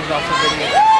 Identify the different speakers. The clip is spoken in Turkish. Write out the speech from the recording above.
Speaker 1: He's also video.